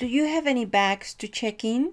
Do you have any bags to check in?